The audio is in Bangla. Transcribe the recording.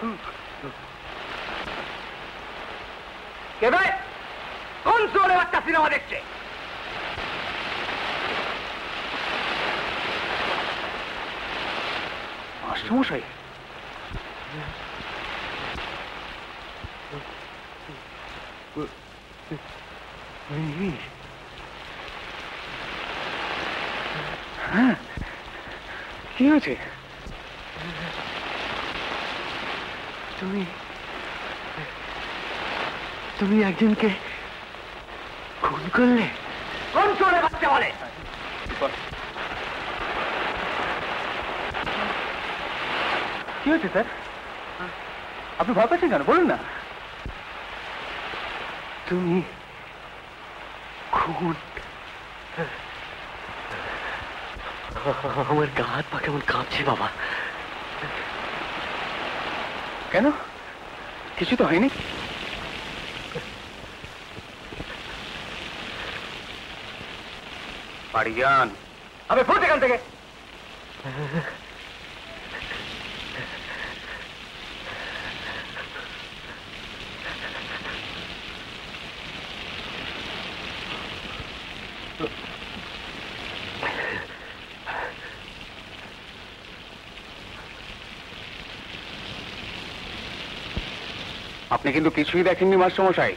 Ooh. কে কোন চোরে বাচ্চা সিনেমা দেখছে? মাস্টারমশাই। হ্যাঁ। কি হয়েছে? তুমি তুমি একজনকে খুন করলে? কোন চোরে বাচ্চা বলে? কি হয়েছে স্যার? আপনি ভয় পাচ্ছেন কেন? বলুন না। তুমি খুন। আমার গা হাত পা কেমন কাঁপছে বাবা। কেন? কিছু তো হয়নি? আমি ফুট এখান থেকে। আপনি কিন্তু কিছুই দেখেননি মাস্টারমশাই।